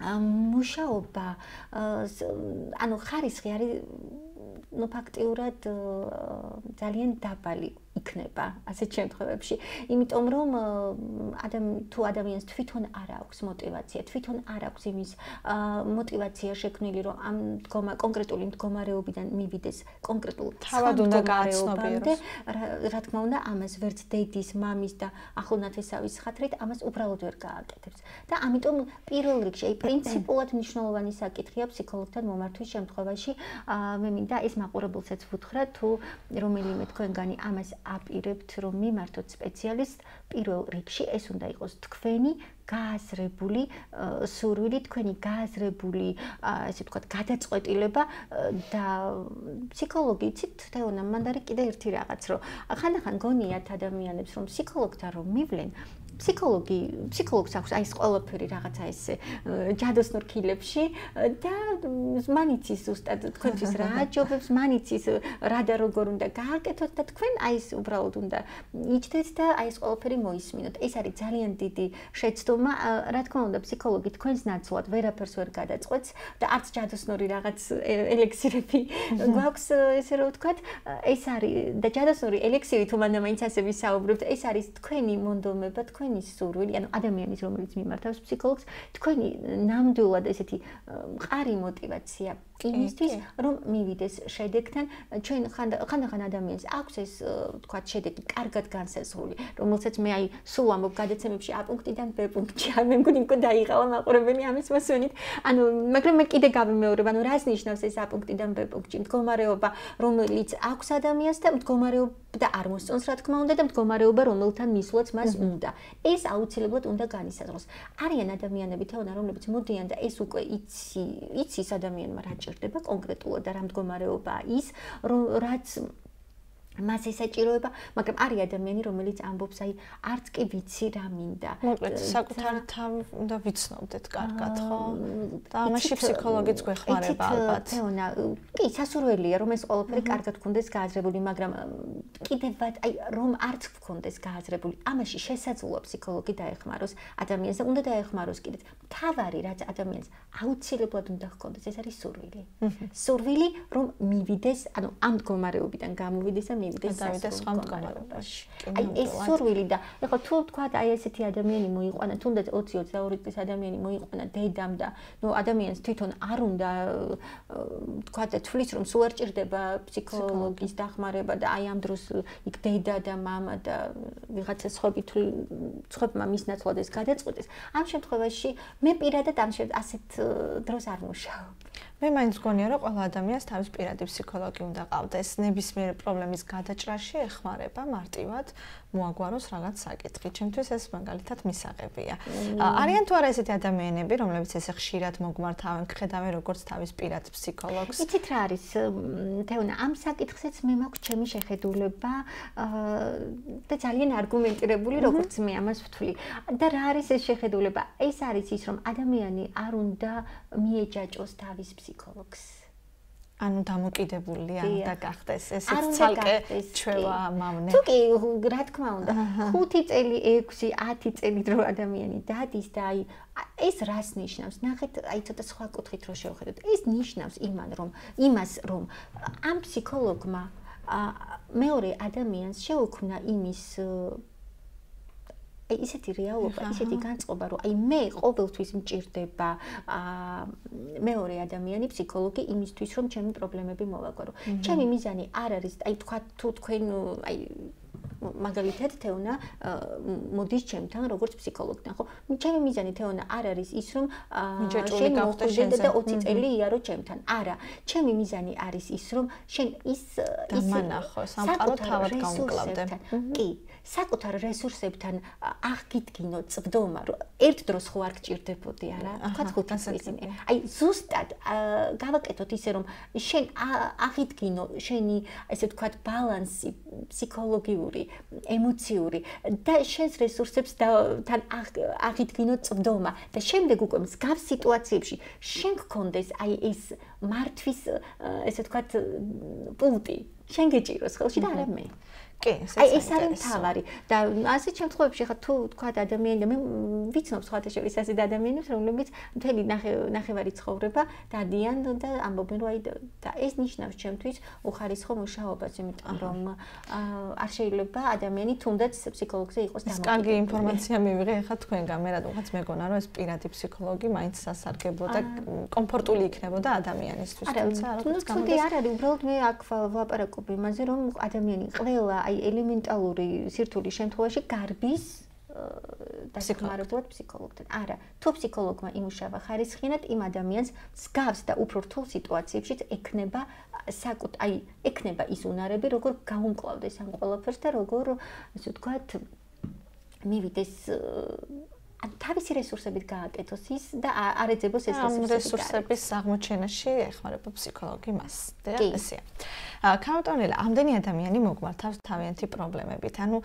Speaker 2: მუშაობა ანუ ხარისხი არის ну фактиურად ძალიან დაბალი. იქნება ასეთ შემთხვევებში, იმიტომ რომ ადამ თუ ადამიანს თვითონ არ აქვს мотиваცია, თვითონ არ აქვს იმის мотиваცია შექმნილი, რომ ამ დგომა კონკრეტული მდგომარეობიდან მივიდეს კონკრეტულ
Speaker 1: თავად უნდა გააცნობიეროს.
Speaker 2: რა თქმა უნდა, ამას ვერც დედის, მამის და ახლონათესავის ხათრით ამას უბრალოდ ვერ გააკეთებს. და ამიტომ პირველ რიგში, აი პრინციპულად მნიშვნელოვანი საკითხია ფსიქოლოგთან მომართვის შემთხვევაში, მე მინდა ეს მაყურებელსაც ვუთხრა თუ რომელიმე თქვენგანი ამას აპირებთ რომ მიმართოთ სპეციალისტ პირველ რიგში. ეს უნდა იყოს თქვენი გააზრებული სურვილი თქვენი გააზრებული ესე ვთქვათ გადაწყვეტილება და ფსიქოლოგი იცით თეონა მანდარი კიდე ერთი რაღაც რომ ხანდახან გონიათ ადამიანებს რომ ფსიქოლოგთან რომ მივლენ ფსიქოლოგი ფსიქოლოგს აქვს აი ეს ყველაფერი რაღაცა ეს ჯადოსნურ კილებში და მანიცის უბრალოდ თქვენთვის რა ჯობებს მანიცის რა და როგორ უნდა გააკეთოთ და თქვენ აი ეს უბრალოდ უნდა იჩდეთ და აი ეს ყველაფერი მოისმინოთ. ეს არის ძალიან დიდი შეცდომა რა თქმა უნდა ფსიქოლოგი თქვენს ნაცვლად ვერაფერს ვერ გადაწყვეტს და არც ჯადოსნური რაღაც ელექსირები გვაქვს ესე რომ ვთქვათ. ეს არის და ჯადოსნური ელექსირი თუ მანდა მაინც ასე ვისაუბრებთ ეს არის თქვენი მონდომება თქვენ თქვენის სურვილი, ანუ ადამიანის, რომელიც მიმართავს ფსიქოლოგს, თქვენი ნამდვილად ესეთი მყარი მოტივაცია იმისთვის, რომ მივიდეს შედეგთან. ჩვენ ხანდახან ადამიანს აქვს ეს თქვა შედეგი კარგად განსაზღვრული, რომელსაც მე აი სულ ამობ გადაცემებში A პუნქტიდან B პუნქტში, ან მე მგონი უკვე დაიღალა მაყურებელი ამის მოსვენით. ანუ მაგრამ მე კიდე გავიმეორებ, ანუ რას ნიშნავს ეს A პუნქტიდან B პუნქტში მდგომარეობა, რომელიც აქვს ადამიანს და მდგომარეობა და არ მოსწონს რა თქმა უნდა და მდგომარეობა, რომელთან მისვლაც მას უნდა. ეს აუცილებლად უნდა განისაზღვროს. არიან ადამიანები თეონა, რომლებიც მოდიან და ეს უკვე იცი, იცის ადამიანმა რა ჭირდება კონკრეტულად და რა მდგომარეობაა ის, რომ რაც მას ესაჭიროება, მაგრამ არის ადამიანი, რომელიც ამბობს, აი, არც კი ვიცი რა მინდა.
Speaker 1: მოკლედ, საკუთარ თავ უნდა ვიცნობდეთ კარგად, ხო? და ამაში ფსიქოლოგიც გვეხმარება ალბათ.
Speaker 2: თეონა, კი, სასურველია, რომ ეს ყველაფერი კარგად გქონდეს გააზრებული, მაგრამ კიდევაც, აი, რომ არც გქონდეს გააზრებული, ამაში შესაძლოა ფსიქოლოგი დაეხმაროს ადამიანს და უნდა დაეხმაროს კიდეც. თავარი, რაც ადამიანს აუცილებლად უნდა გქონდეს, ეს არის სურვილი. სურვილი, რომ მივიდეს, ანუ ამ მდგომარეობიდან გამოვიდეს და მივიდეს
Speaker 1: დავიდეს სხვა მდგომარეობაში.
Speaker 2: აი ეს სურვილი და ეხლა თუ თქვა აი ესეთი ადამიანი მოიყვანა, თუნდაც 20-22 წლის ადამიანი მოიყვანა დედამ და ნუ ადამიანს თვითონ არ უნდა თქვა და თulis რომ სულ არ ჭირდება ფსიქოლოგის დახმარება და აი ამ დროს იქ დედა და мама და ვიღაცა სხვები თუ სხვებმა მის ნაცვლად ეს გადაწყვეტეს. ამ შემთხვევაში მე პირადად ამ ასეთ დროს არ მუშაობ.
Speaker 1: მე მაინც გონია რომ ყველა ადამიანს თავის პირადი ფსიქოლოგი უნდა ყავდეს. ნებისმიერ პრობლემის გადაჭრაში ეხმარება მარტივად მოაგვაროს რაღაც საკითხი. ჩემთვის ეს მაგალითად მისაღებია. არიან თუ არა ესეთი ადამიანები, რომლებიც ესე ხშირად მოგმართავენ, ხედავენ როგორც თავის პირად ფსიქოლოგს.
Speaker 2: იცით რა არის? თეონა, ამ საკითხზეც მე მაქვს ჩემი შეხედულება და ძალიან არგუმენტირებული, როგორც მე ამას ვთვლი. და რა არის ეს შეხედულება? ეს არის ის, რომ ადამიანი არ უნდა მიეჯაჭოს თავის ფსიქოლოგს.
Speaker 1: ანუ დამოკიდებული არ უნდა გახდეს ესეც ცალკე ჩვევა მავნე.
Speaker 2: თუ კი რა თქმა უნდა 5 წელი, 6, 10 წელი დრო ადამიანი დადის და აი ეს რას ნიშნავს? ნახეთ, აი ცოტა სხვა კუთხით რო შევხედოთ. ეს ნიშნავს იმან რომ იმას რომ ამ ფსიქოლოგმა მეორე ადამიანს შეუქმნა იმის აი ისეთი რეალობა, ისეთი განწყობა, რომ აი მე ყოველთვის მჭირდება აა მეორე ადამიანი ფსიქოლოგი იმისთვის, რომ ჩემი პრობლემები მოვაგვარო. ჩემი მიზანი არ არის აი თქვა თუ თქვენ აი მაგალითად თეონა მოდის ჩემთან როგორც ფსიქოლოგთან, ხო? ჩემი მიზანი თეონა არ არის ის, რომ შენ მოხვიდე და 20 წელი იარო ჩემთან. არა, ჩემი მიზანი არის ის, რომ შენ ის
Speaker 1: ის დამანახო, სამყარო თავად გაუმკლავდე.
Speaker 2: კი, საკუთარ რესურსებთან აღგიდგინო წვდომა, რომ ერთ დროს ხო არ გჭირდებოდი, არა? თქვა ხუთი წელი. აი, ზუსტად გავაკეთოთ ისე, რომ შენ აღიდგინო შენი, ესე ვთქვათ, ბალანსი ფსიქოლოგიური, ემოციური და შენს რესურსებს თან აღიდგინო წვდომა და შემდეგ უკვე მსგავს სიტუაციებში შენ გქონდეს აი ეს მართვის, ესე ვთქვათ, პუნქტი. შენ გეჭიროს ხელში და არა მე.
Speaker 1: კი,
Speaker 2: აი ეს არის თავარი და ასეთ შემთხვევებში ხა თუ თქვა ადამიანი და მე ვიცნობ სხვათა შორის ასეთ ადამიანებს რომლებიც მთელი ნახევარი ცხოვრება დადიან და ამბობენ რომ აი და ეს ნიშნავს ჩემთვის უხარისხო მუშაობას იმიტომ რომ არ შეიძლება ადამიანი თუნდაც ფსიქოლოგზე იყოს
Speaker 1: დამოკიდებული. ეს კარგი ინფორმაცია მივიღე ხა თქვენგან მე რადგან მეგონა რომ ეს პირადი ფსიქოლოგი მაინც სასარგებლო და კომფორტული იქნებოდა ადამიანისთვის
Speaker 2: თუმცა არა თუნდაც გამოგეს არ არის უბრალოდ მე აქ ვლაპარაკობ იმაზე რომ ადამიანი ყველა აი ელემენტალური სირთულის შემთხვევაში გარბის დასკმარებლად ფსიქოლოგთან. არა, თუ ფსიქოლოგმა იმუშავა ხარისხიანად იმ ადამიანს მსგავს და უფრო რთულ სიტუაციებში ექნება საკუთ, აი, ექნება ის უნარები, როგორ გაუმკლავდეს ამ ყველაფერს და როგორ ასე ვთქვათ მივიდეს ან თავისი რესურსებით გააკეთოს ის და არ ეძებოს ეს
Speaker 1: რესურსების აღმოჩენაში ეხმარება ფსიქოლოგი მას და ესეა. კანტონელა ამდენი ადამიანი მოგმართავს თავიანთი პრობლემებით. ანუ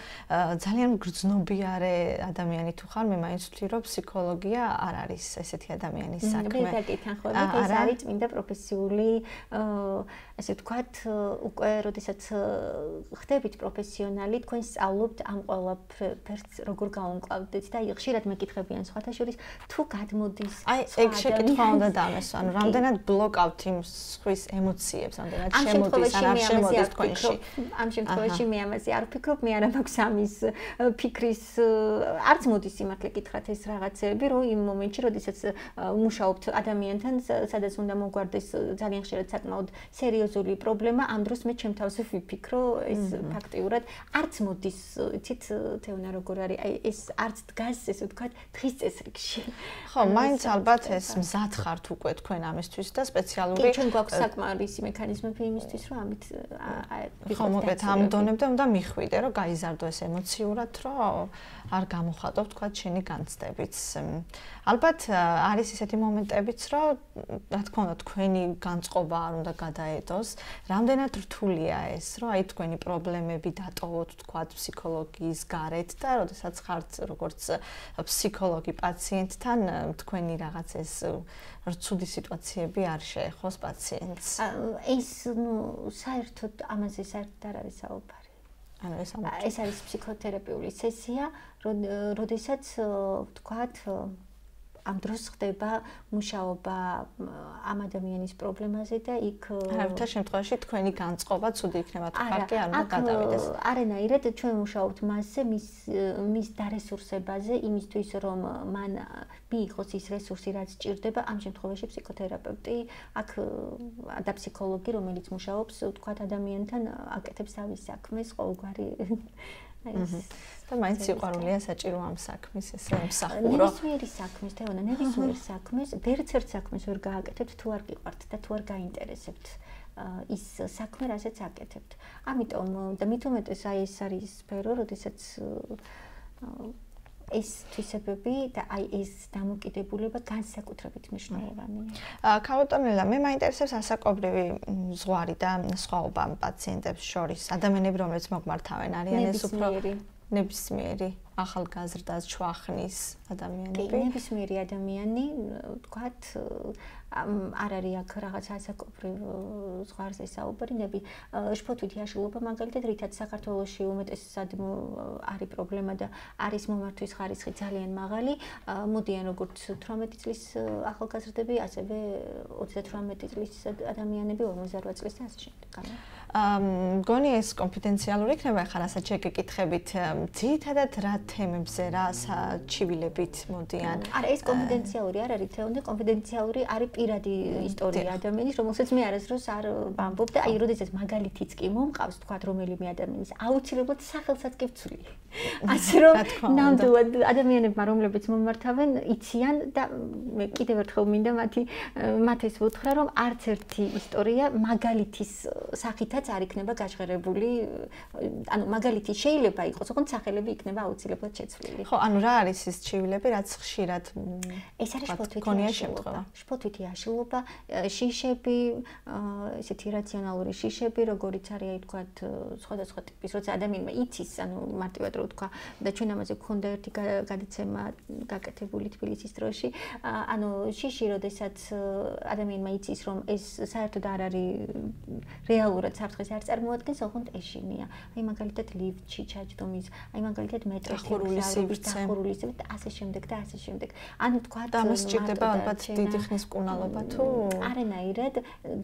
Speaker 1: ძალიან გრძნობიარე ადამიანი თუ ხარ, მე მაინც ვთვლი, რომ ფსიქოლოგია არ არის ესეთი ადამიანის საქმე.
Speaker 2: მე დაგეკითხა ხოლმე, ეს არის წმინდა პროფესიული ასე ვთქვათ, უკვე როდესაც ხდებით პროფესიონალი, თქვენ სწავლობთ ამ ყველაფერს როგორ გაუმკლავდეთ და ხშირად მეკითხებიან სხვათა შორის თუ გადმოდის
Speaker 1: აი ეგ შეკითხვა უნდა დამესვა, ანუ რამდენად ბლოკავთ იმ სხვის ემოციებს, რამდენად შემოდის ან არ შემოდის თქვენში.
Speaker 2: ამ შემთხვევაში მე ამაზე არ ვფიქრობ, მე არ მაქვს ამის ფიქრის არც მოდის სიმართლე გითხრათ ეს რაღაცები, რომ იმ მომენტში, როდესაც მუშაობთ ადამიანთან, სადაც უნდა მოგვარდეს ძალიან ხშირად საკმაოდ სერიოზული პრობლემა, ამ დროს მე ჩემ თავზე ვიფიქრო ეს ფაქტიურად. არც მოდის, იცით, თეონა როგორ არის, აი ეს არც დგას, ესე ვთქვათ, დღის წესრიგში.
Speaker 1: ხო, მაინც ალბათ ეს მზად ხართ უკვე თქვენ ამისთვის და სპეციალური
Speaker 2: კი, ჩვენ გვაქვს საკმარისი მექანიზმები იმისთვის, რომ ამით
Speaker 1: ხო მოკლედ ამ დონემდე უნდა მიხვიდე რომ გაიზარდო ეს ემოციურად რომ არ გამოხატო თქვა შენი განცდებიც ალბათ არის ისეთი მომენტებიც რომ რა თქმა უნდა თქვენი განწყობა არ უნდა გადაედოს რამდენად რთულია ეს რომ აი თქვენი პრობლემები დატოვოთ თქვა ფსიქოლოგიის გარეთ და როდესაც ხართ როგორც ფსიქოლოგი პაციენტთან თქვენი რაღაც ეს რთული სიტუაციები არ შეეხოს პაციენტს.
Speaker 2: ეს ნუ საერთოდ ამაზე საერთოდ არ არის საუბარი.
Speaker 1: ანუ ეს
Speaker 2: ეს არის ფსიქოთერაპიული სესია, როდესაც ვთქვათ ამ დროს ხდება მუშაობა ამ ადამიანის პრობლემაზე და იქ
Speaker 1: არავითარ შემთხვევაში თქვენი განწყობა ცუდი იქნება თუ ხარკი არ უნდა გადავიდეს.
Speaker 2: არანაირად ჩვენ მუშაობთ მასზე მის მის დარესურსებაზე იმისთვის რომ მან მიიღოს ის რესურსი რაც ჭირდება. ამ შემთხვევაში ფსიქოთერაპევტი აქ და ფსიქოლოგი რომელიც მუშაობს თქვათ ადამიანთან აკეთებს თავის საქმეს ყოველგვარი
Speaker 1: და მაინც სიყვარულია საჭირო ამ საქმის ესე მსახურო.
Speaker 2: ნებისმიერი საქმის, თეონა, ნებისმიერ საქმის, ვერცერთ საქმის ვერ გააკეთებთ თუ არ გიყვართ და თუ არ გაინტერესებთ. ის საქმე რასაც აკეთებთ. ამიტომ და მით უმეტეს აი ეს არის სფერო, როდესაც ეს თვისებები და აი ეს დამოკიდებულება განსაკუთრებით მნიშვნელოვანია.
Speaker 1: აა ქაუტონელა, მე მაინტერესებს ასაკობრივი ზღვარი და სხვაობა პაციენტებს შორის. ადამიანები, რომლებიც მოგმართავენ, არიან ეს უფრო ნებისმიერი ახალგაზრდა ჩვახნის ადამიანები.
Speaker 2: ნებისმიერი ადამიანი, თქვათ, არ არის აქ რაღაც ასაკობრივ ზღვარზე საუბარი, ნები შფოთვითი აშლობა მაგალითად, რითაც საქართველოსში უმეტესად არის პრობლემა და არის მომართვის ხარისხი ძალიან მაღალი, მოდიან როგორც 18 წლის ახალგაზრდები, ასევე 38 წლის ადამიანები, 58 წლის და ასე შემდეგ.
Speaker 1: მგონი ეს კონფიდენციალური იქნება ახლა რასაც შეგეკითხებით ძირითადად რა თემებზე რა ჩივილებით მოდიან?
Speaker 2: არა ეს კონფიდენციალური არ არის თეონე კონფიდენციალური არის პირადი ისტორია ადამიანის რომელსაც მე არასდროს არ ვამბობ და აი როდესაც მაგალითიც კი მომყავს თქვა რომელიმე ადამიანის აუცილებლად სახელსაც კი ვცვლი. ასე რომ ნამდვილად ადამიანებმა რომლებიც მომართავენ იციან და მე კიდევ ერთხელ მინდა მათი მათეს ვუთხრა რომ არც ერთი ისტორია მაგალითის სახითაც რაც არ იქნება გაჟღერებული, ანუ მაგალითი შეიძლება იყოს, ოღონდ სახელები იქნება აუცილებლად შეცვლილი.
Speaker 1: ხო, ანუ რა არის ის ჩივილები, რაც ხშირად
Speaker 2: ეს არის შფოთვითი შემთხვევა. შფოთვითი აშლობა, შიშები, ესეთი რაციონალური შიშები, როგორიც არის აი თქვა სხვადასხვა ტიპის, როცა ადამიანმა იცის, ანუ მარტივად რო თქვა და ჩვენ ამაზე გქონდა ერთი გადაცემა გაკეთებული თბილისის დროში, ანუ შიში, როდესაც ადამიანმა იცის, რომ ეს საერთოდ არ არის რეალურად საფრთხეს არ წარმოადგენს, ოღონდ ეშინია. აი მაგალითად ლიფტში ჩაჯდომის, აი მაგალითად მეტროში
Speaker 1: ხურულის
Speaker 2: ხურულის და ასე შემდეგ და ასე შემდეგ. ანუ თქვა
Speaker 1: და მას სჭირდება ალბათ დიდი ხნის კუნალობა თუ
Speaker 2: არანაირად,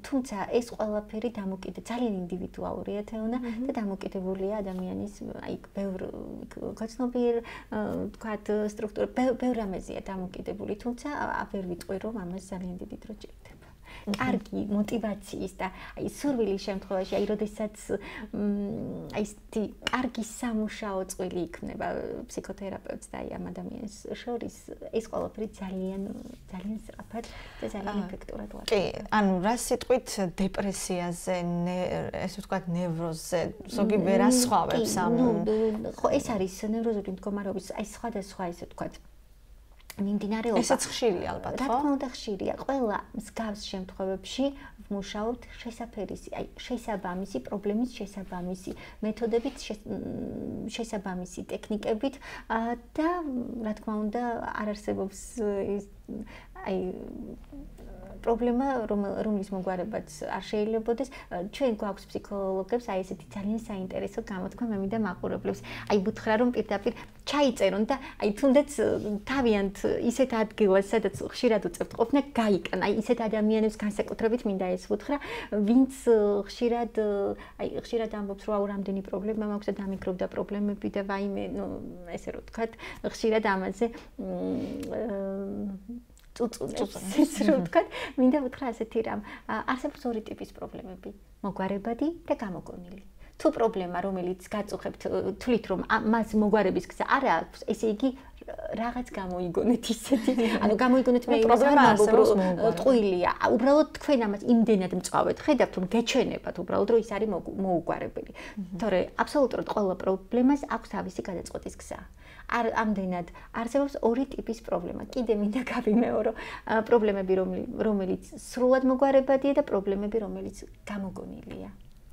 Speaker 2: თუმცა ეს ყველაფერი დამოკიდე ძალიან ინდივიდუალურია თეონა და დამოკიდებულია ადამიანის აი ბევრ გაცნობიერ თქვა სტრუქტურა ბევრ ამაზეა დამოკიდებული, თუმცა აბერ ვიტყვი რომ ამას ძალიან დიდი დრო ჭირდება. კარგი мотиваციის და აი სურვილის შემთხვევაში, აი როდესაც აი ეს კარგი სამუშაო წვილი იქნება ფსიქოთერაპევტს და აი ამ ადამიანს შორის, ეს ყველაფერი ძალიან ძალიან სწრაფად და ძალიან ეფექტურად ვარ.
Speaker 1: კი, ანუ რა სიტყვით depressiaze, ესე ვთქვათ, ნევროზზე, ზოგი ვერ ასხვავებს ამ.
Speaker 2: ნუ, ხო, ეს არის ნევროზული მდგომარეობის აი სხვადასხვა ესე ვთქვათ მიმდინარეობა.
Speaker 1: ესეც ხშირია ალბათ,
Speaker 2: ხო? რა თქმა უნდა ხშირია. ყველა მსგავს შემთხვევებში ვმუშაობთ შესაძფერისი, აი შესაბამისი პრობლემის შესაბამისი მეთოდებით, შესაბამისი ტექნიკებით და რა თქმა უნდა არ არსებობს აი პრობლემა რომლის მოგვარებაც არ შეიძლებაოდეს ჩვენ გვაქვს ფსიქოლოგებს აი ესეთი ძალიან საინტერესო გამოთქმა მე მინდა მაყურებლებს. აი ვუთხრა რომ პირდაპირ ჩაიწერონ და აი თუნდაც თავიანთ ისეთ ადგილას სადაც ხშირად უწევთ ყოფნა გაიკან აი ისეთ ადამიანებს განსაკუთრებით მინდა ეს ვუთხრა ვინც ხშირად აი ხშირად ამბობს რომ აუ რამდენი პრობლემა მაქვს და დამიკრობდა პრობლემები და ვაიმე ნუ ესე რომ ვთქვათ ხშირად ამაზე წუწუნებს ის რო ვთქვა მინდა ვთქვა ასეთი რამ. არსებობს ორი ტიპის პრობლემები. მოგვარებადი და გამოგონილი. თუ პრობლემა რომელიც გაწუხებთ თვლით რომ მას მოგვარების გზა არ აქვს ესე იგი რაღაც გამოიგონეთ ისეთი. ანუ გამოიგონეთ მე იმას არ ვამბობ ტყუილია უბრალოდ თქვენ ამას იმდენად მწავეთ ხედავთ რომ გეჩვენებათ უბრალოდ რომ ის არის მოუგვარებელი. თორე აბსოლუტურად ყველა პრობლემას აქვს თავისი გადაწყვეტის გზა არ ამდენად არსებობს ორი ტიპის პრობლემა. კიდე მინდა გავიმეორო, პრობლემები რომელიც სრულად მოგვარებადია და პრობლემები რომელიც გამოგონილია.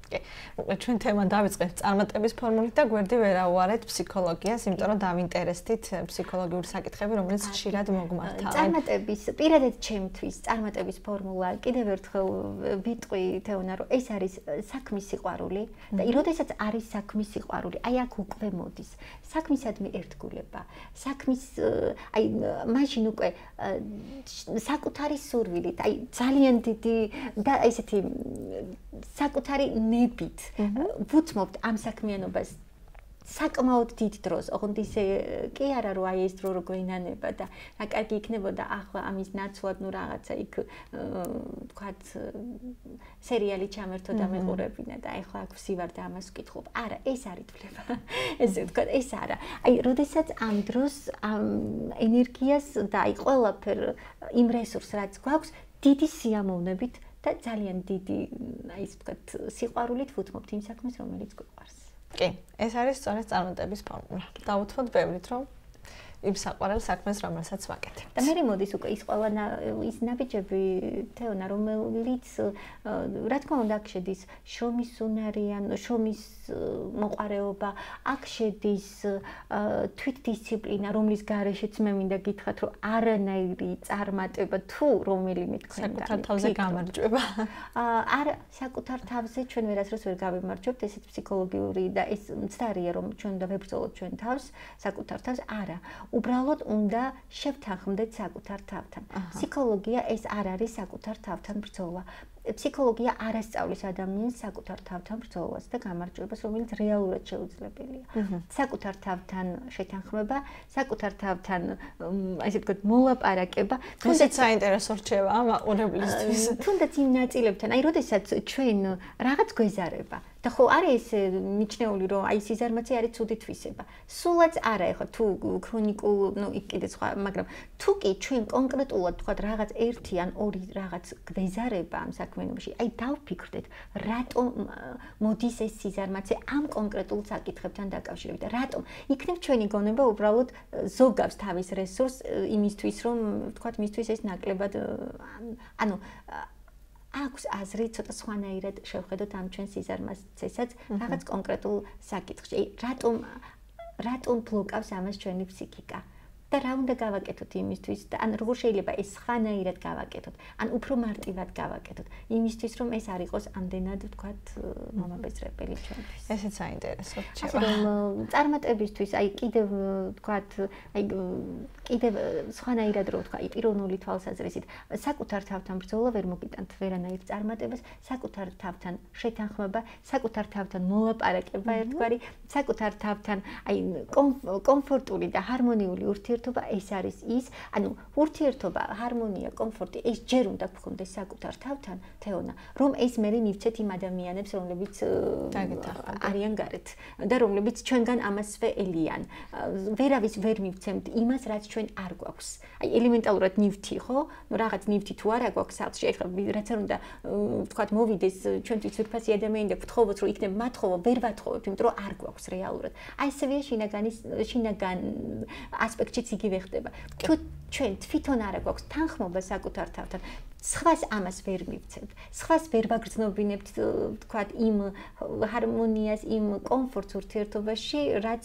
Speaker 1: ჩვენ თემა დავიწყეთ წარმატების ფორმულით და გვერდი ვერაუარეთ ფსიქოლოგიას, იმიტომ რომ დავინტერესდით ფსიქოლოგიური საკითხები, რომელიც ხშირად მოგმართავენ.
Speaker 2: წარმატების პირადად ჩემთვის წარმატების ფორმულა კიდევ ერთხელ ვიტყვი თეონა, რომ ეს არის საქმის სიყვარული და როდესაც არის საქმის სიყვარული, აი აქ უკვე მოდის. საქმისადმი ერთგულება. საქმის აი მაშინ უკვე საკუთარი სურვილით, აი ძალიან დიდი და ესეთი საკუთარი ნებით ვუთმობთ ამ საქმიანობას საკმაოდ დიდ დროს, ოღონდ ისე კი არა რომ აი ეს დრო რო გვენანება და რა კარგი იქნებოდა ახლა ამის ნაცვლად ნუ რაღაცა იქ თქვათ სერიალი ჩამერთო და მეყურებინა და ახლა აქ ვსივარ და ამას ვკითხულობ. არა, ეს არის თვლება. ესე ვთქვათ, ეს არა. აი, როდესაც ამ დროს ამ ენერგიას და აი ყველაფერ იმ რესურსს რაც გვაქვს, დიდი სიამოვნებით და ძალიან დიდი აი ეს ვთქვათ სიყვარულით ვუთმობთ იმ საქმეს, რომელიც გვყვარს.
Speaker 1: კი, ეს არის სწორედ წარმოტების ფორმულა. დაუთმოთ ბევრით, რომ იმ საყვარელ საქმეს, რომელსაც ვაკეთებ.
Speaker 2: და მე მოდის უკვე ის ყველა ის ნაბიჯები თეონა, რომელიც რა თქმა უნდა აქ შედის შრომის უნარი ან შრომის მოყარეობა, აქ შედის თვითდისციპლინა, რომლის გარეშეც მე მინდა გითხრათ, რომ არანაირი წარმატება თუ რომელიმე
Speaker 1: თქვენ საკუთარ თავზე გამარჯვება.
Speaker 2: არა, საკუთარ თავზე ჩვენ ვერასდროს ვერ გავიმარჯვებთ, ესეც ფსიქოლოგიური და ეს მცდარია, რომ ჩვენ უნდა ვებრძოლოთ ჩვენ თავს, საკუთარ თავს. არა, უბრალოდ უნდა შევთანხმდეთ საკუთარ თავთან. ფსიქოლოგია ეს არ არის საკუთარ თავთან ბრძოლა. ფსიქოლოგია არ ასწავლის ადამიანს საკუთარ თავთან ბრძოლას და გამარჯვებას, რომელიც რეალურად შეუძლებელია. საკუთარ თავთან შეთანხმება, საკუთარ თავთან ასე ვთქვათ, მოლაპარაკება,
Speaker 1: თუნდაც საინტერესო რჩევა ამ აყურებლისთვის.
Speaker 2: თუნდაც იმ ნაწილებთან, აი, როდესაც ჩვენ რაღაც გვეზარება, ხო არის ეს მიჩნეული რომ აი სიზარმაცე არის ცუდი თვისება. სულაც არა ეხლა თუ ქრონიკულ ნუ იქ კიდე სხვა, მაგრამ თუ კი ჩვენ კონკრეტულად თქვა რაღაც ერთი ან ორი რაღაც გვეზარება ამ საქმიანობაში, აი დავფიქრდეთ, რატომ მოდის ეს სიზარმაცე ამ კონკრეტულ საკითხებთან დაკავშირებით და რატომ იქნებ ჩვენი გონება უბრალოდ ზოგავს თავის რესურს იმისთვის რომ თქვა მისთვის ეს ნაკლებად ანუ აქვს აზრი ცოტა სხვანაირად შევხედოთ ამ ჩვენ სიზარმაცესაც რაღაც კონკრეტულ საკითხში. რატომ რატომ ბლოკავს ამას ჩვენი ფსიქიკა? და რა უნდა გავაკეთოთ იმისთვის? და ან როგორ შეიძლება ეს ხანაირად გავაკეთოთ? ან უფრო მარტივად გავაკეთოთ? იმისთვის რომ ეს არ იყოს ამდენად ვთქვათ მომაბეზრებელი ჩვენთვის.
Speaker 1: ესეც საინტერესო
Speaker 2: რჩევა ასე რომ წარმატებისთვის აი კიდევ ვთქვათ აი კიდევ ხანაირად რო ვთქვა აი პიროვნული თვალსაზრისით საკუთარ თავთან ბრძოლა ვერ მოგიტანთ ვერანაირ წარმატებას საკუთარ თავთან შეთანხმება საკუთარ თავთან მოლაპარაკება ერთგვარი საკუთარ თავთან აი კომფორტული და ჰარმონიული ურთიერთობა ურთიერთობა ეს არის ის, ანუ ურთიერთობა, ჰარმონია, კომფორტი, ეს ჯერ უნდა გქონდეს საკუთარ თავთან, თეონა, რომ ეს მე მივცეთ იმ ადამიანებს, რომლებიც არიან გარეთ და რომლებიც ჩვენგან ამასვე ელიან. ვერავის ვერ მივცემთ იმას, რაც ჩვენ არ გვაქვს. აი ელემენტალურად ნივთი, ხო? ნუ რაღაც ნივთი თუ არა გვაქვს სახლში, ეხლა რაც არ უნდა ვთქვათ, მოვიდეს ჩვენთვის ვირფასი ადამიანი და გთხოვოთ, რომ იქნებ მათხოვო, ვერ ვათხოვებთ, იმიტომ რომ არ გვაქვს რეალურად. აი ესევეა შინაგანის შინაგან ასპექტში ისიც იგივე ხდება. თუ ჩვენ თვითონ არ გვაქვს თანხმობა საკუთარ თავთან, სხვას ამას ვერ მივცემთ. სხვას ვერ ვაგრძნობინებთ, თქვათ, იმ ჰარმონიას, იმ კომფორტს ურთიერთობაში, რაც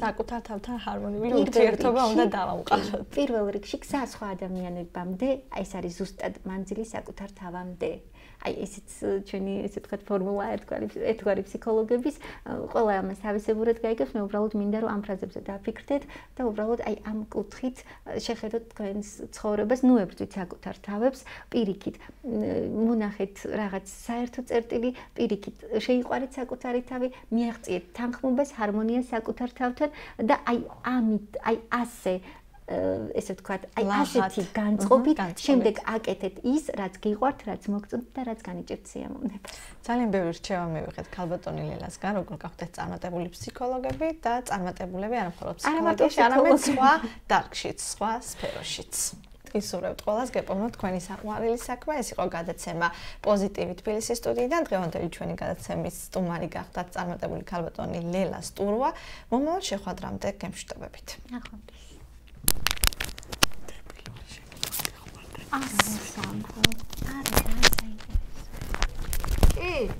Speaker 1: საკუთარ თავთან ჰარმონიული ურთიერთობა უნდა დავამყაროთ.
Speaker 2: პირველ რიგში, გზა სხვა ადამიანებამდე, ეს არის ზუსტად მანძილი საკუთარ თავამდე. აი ესეც ჩვენი ესე ვთქვათ ფორმულა ერთგვარი ერთგვარი ფსიქოლოგების ყველა ამას თავისებურად გაიგებს მე უბრალოდ მინდა რომ ამ ფრაზებზე დაფიქრდეთ და უბრალოდ აი ამ კუთხით შეხედოთ თქვენს ცხოვრებას ნუ ებრძვით საკუთარ თავებს პირიქით მონახეთ რაღაც საერთო წერტილი პირიქით შეიყვარეთ საკუთარი თავი მიაღწიეთ თანხმობას ჰარმონიას საკუთარ თავთან და აი ამით აი ასე ესე ვთქვათ, აი ასეთი განწყობით შემდეგ აკეთეთ ის, რაც გიყვართ, რაც მოგწონთ და რაც განიჭერთ სიამოვნებას.
Speaker 1: ძალიან ბევრი რჩევა მივიღეთ ქალბატონი ლელასგან, როგორ გახდეთ წარმატებული ფსიქოლოგები და წარმატებულები არა მხოლოდ ფსიქოლოგიაში, არამედ სხვა დარგშიც, სხვა სფეროშიც. ისურვებთ ყველას გეპოვნოთ თქვენი საყვარელი საქმე. ეს იყო გადაცემა პოზიტივი თბილისის სტუდიიდან. დღევანდელი ჩვენი გადაცემის სტუმარი გახდათ წარმატებული ქალბატონი ლელა სტურვა. მომავალ შეხვედრამდე გემშვიდობებით.
Speaker 2: ნახვამდის. avançado para trás ainda. E